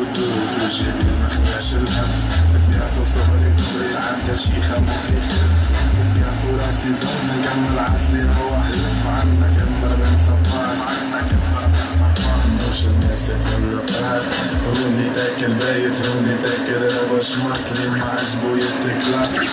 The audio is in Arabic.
والدور في جيبي مخداش الهم بيعتو صبري كبري عند شيخة مخي خف بيعتو راسي زوزة كمل عالسيرة واحلف عنا كبر بن صبار عنا كبر بن صبار مش الناس كله فات روني تاكل بايت روني تاكل ربش ماكلي ما عجبو يتكلات